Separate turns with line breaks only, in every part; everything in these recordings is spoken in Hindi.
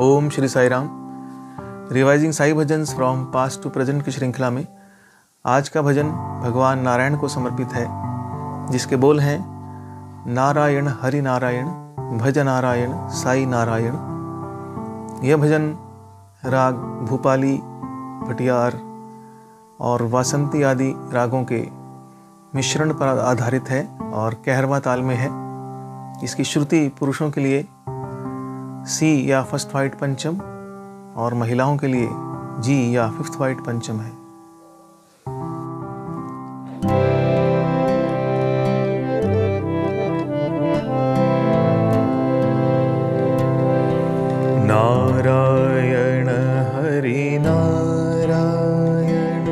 Om Shri Sai Ram revising Sai bhajan from past to present की श्रृंखला में आज का भजन भगवान नारायण को समर्पित है, जिसके बोल हैं, नारायण हरि नारायण, भज नारायण साई नारायण। यह भजन राग, भूपाली, भटियार और वासंती आदि रागों के मिश्रण पर आधारित है और कहरवा ताल में है। इसकी श्रुति पुरुषों के लिए सी या फ़र्स्ट वाइट पंचम, और महिलाओं के लिए जी या फिफ्थ वाइट पंचम है। नारायण, हरि नारायण,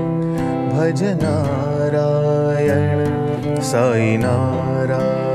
भज नारायण, साई नारायण।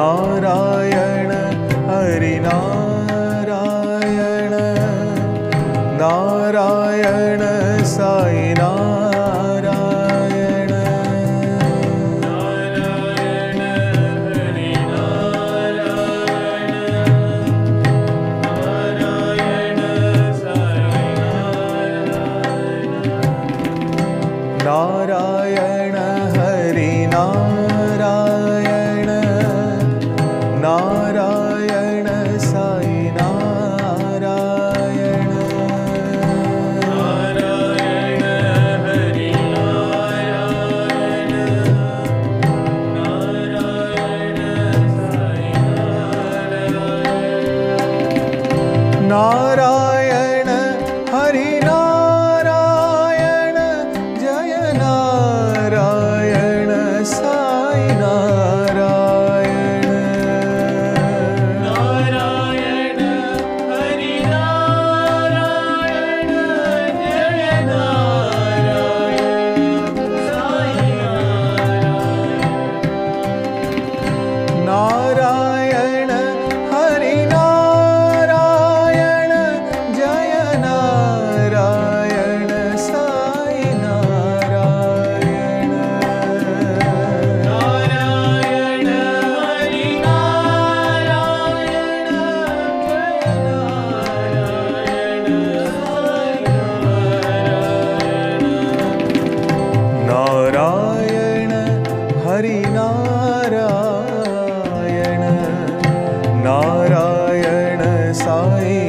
नारायण हरि नारायण नारायण साई नारायण। नारायण हरि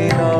साई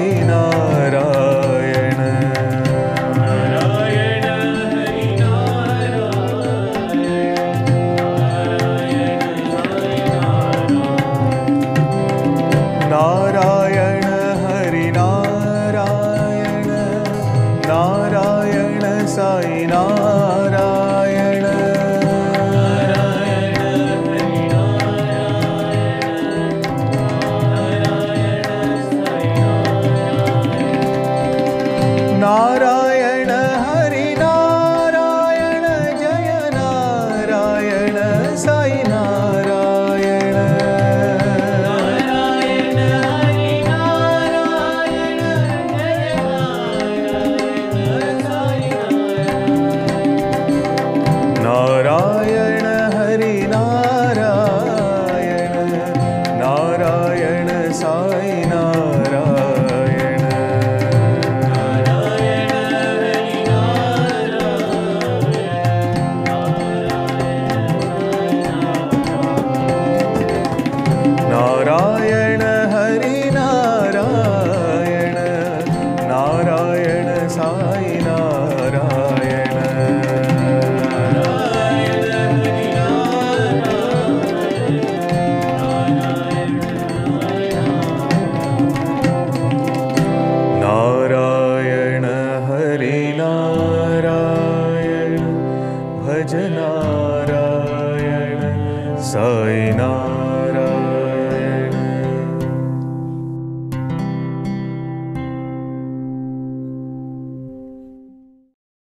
Naina जनरायण सैना